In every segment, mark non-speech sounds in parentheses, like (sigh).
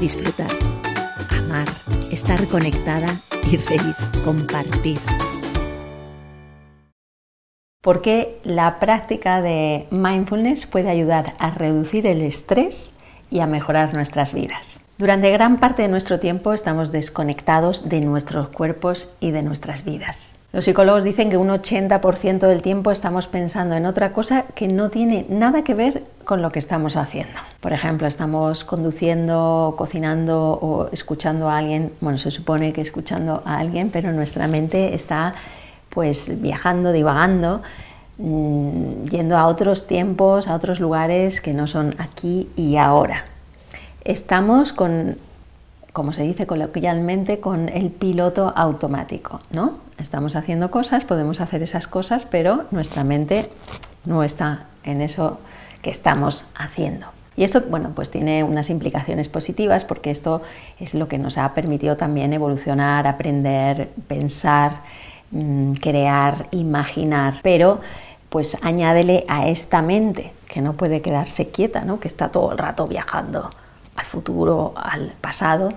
disfrutar, amar, estar conectada y reír, compartir. Porque la práctica de mindfulness puede ayudar a reducir el estrés y a mejorar nuestras vidas. Durante gran parte de nuestro tiempo estamos desconectados de nuestros cuerpos y de nuestras vidas. Los psicólogos dicen que un 80% del tiempo estamos pensando en otra cosa que no tiene nada que ver con lo que estamos haciendo. Por ejemplo, estamos conduciendo, cocinando o escuchando a alguien, bueno, se supone que escuchando a alguien, pero nuestra mente está pues viajando, divagando, mm, yendo a otros tiempos, a otros lugares que no son aquí y ahora. Estamos con como se dice coloquialmente, con el piloto automático, ¿no? Estamos haciendo cosas, podemos hacer esas cosas, pero nuestra mente no está en eso que estamos haciendo. Y esto, bueno, pues tiene unas implicaciones positivas porque esto es lo que nos ha permitido también evolucionar, aprender, pensar, mm, crear, imaginar, pero pues añádele a esta mente que no puede quedarse quieta, ¿no? que está todo el rato viajando al futuro, al pasado,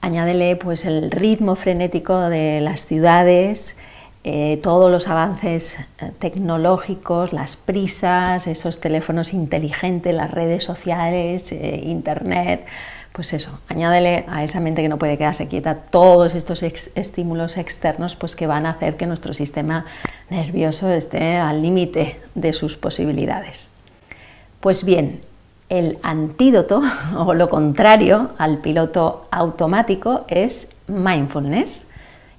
Añádele pues el ritmo frenético de las ciudades, eh, todos los avances eh, tecnológicos, las prisas, esos teléfonos inteligentes, las redes sociales, eh, internet, pues eso, añádele a esa mente que no puede quedarse quieta todos estos estímulos externos pues que van a hacer que nuestro sistema nervioso esté al límite de sus posibilidades. Pues bien, el antídoto (laughs) o lo contrario al piloto automático es mindfulness,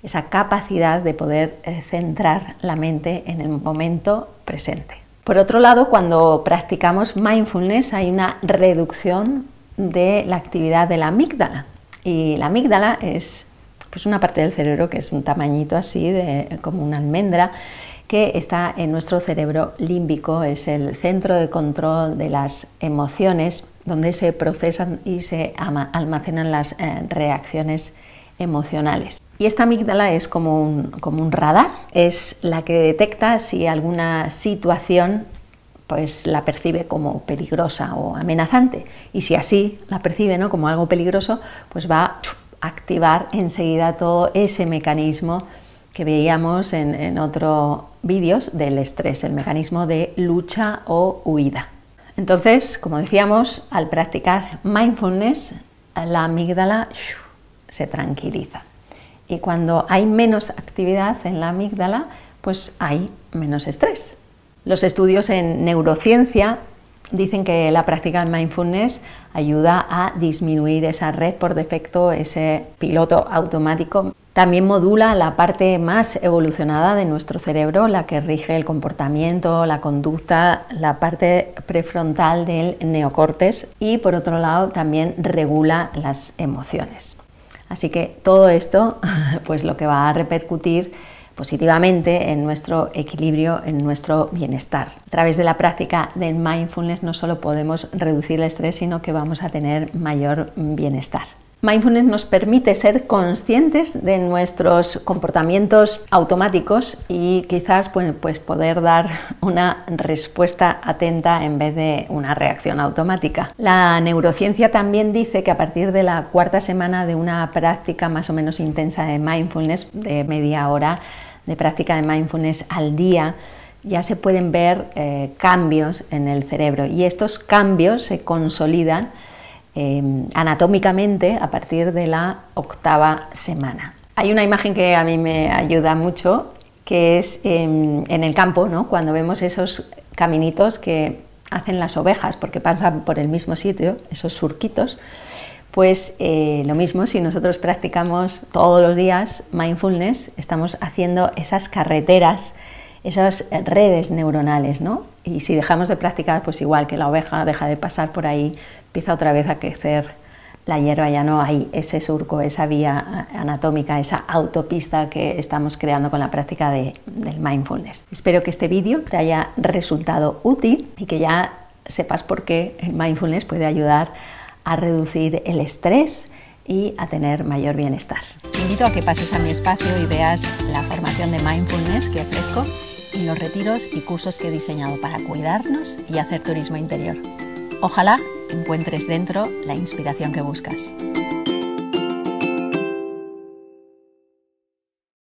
esa capacidad de poder eh, centrar la mente en el momento presente. Por otro lado, cuando practicamos mindfulness hay una reducción de la actividad de la amígdala. Y la amígdala es pues, una parte del cerebro que es un tamañito así, de, como una almendra, que está en nuestro cerebro límbico, es el centro de control de las emociones, donde se procesan y se almacenan las eh, reacciones emocionales. Y esta amígdala es como un, como un radar, es la que detecta si alguna situación pues la percibe como peligrosa o amenazante. Y si así la percibe ¿no? como algo peligroso, pues va a activar enseguida todo ese mecanismo que veíamos en, en otros vídeos del estrés, el mecanismo de lucha o huida. Entonces, como decíamos, al practicar mindfulness, la amígdala se tranquiliza. Y cuando hay menos actividad en la amígdala, pues hay menos estrés. Los estudios en neurociencia dicen que la práctica de mindfulness ayuda a disminuir esa red por defecto, ese piloto automático también modula la parte más evolucionada de nuestro cerebro, la que rige el comportamiento, la conducta, la parte prefrontal del neocortes y por otro lado también regula las emociones. Así que todo esto (laughs) pues lo que va a repercutir positivamente en nuestro equilibrio, en nuestro bienestar. A través de la práctica del mindfulness no solo podemos reducir el estrés, sino que vamos a tener mayor bienestar. Mindfulness nos permite ser conscientes de nuestros comportamientos automáticos y quizás pues, poder dar una respuesta atenta en vez de una reacción automática. La neurociencia también dice que a partir de la cuarta semana de una práctica más o menos intensa de mindfulness, de media hora de práctica de mindfulness al día, ya se pueden ver eh, cambios en el cerebro y estos cambios se consolidan Em, anatómicamente a partir de la octava semana. Hay una imagen que a mí me ayuda mucho, que es em, en el campo, ¿no? cuando vemos esos caminitos que hacen las ovejas, porque pasan por el mismo sitio, esos surquitos, pues eh, lo mismo, si nosotros practicamos todos los días mindfulness, estamos haciendo esas carreteras, esas redes neuronales, ¿no? Y si dejamos de practicar, pues igual que la oveja deja de pasar por ahí, empieza otra vez a crecer la hierba, ya no hay ese surco, esa vía anatómica, esa autopista que estamos creando con la práctica de, del mindfulness. Espero que este vídeo te haya resultado útil y que ya sepas por qué el mindfulness puede ayudar a reducir el estrés y a tener mayor bienestar. Te invito a que pases a mi espacio y veas la formación de mindfulness que ofrezco y los retiros y cursos que he diseñado para cuidarnos y hacer turismo interior. Ojalá encuentres dentro la inspiración que buscas.